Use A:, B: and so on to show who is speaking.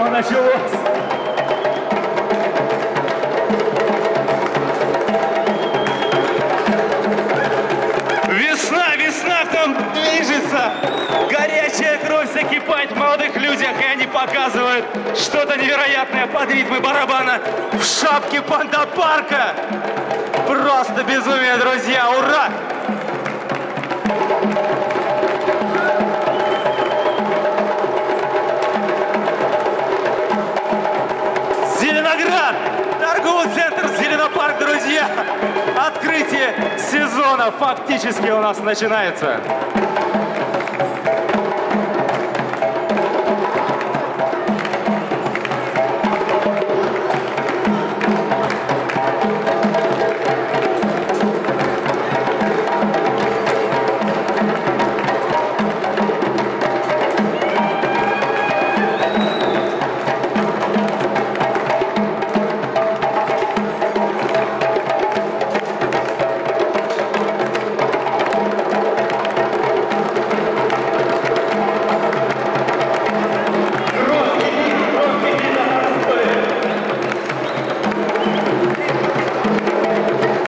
A: чего началось. Весна, весна там нам движется. Горячая кровь закипает в молодых людях, и они показывают что-то невероятное под ритмы барабана в шапке панда-парка. Просто безумие, друзья, ура! Зеленоград! Торговый центр Зеленопарк, друзья! Открытие сезона фактически у нас начинается.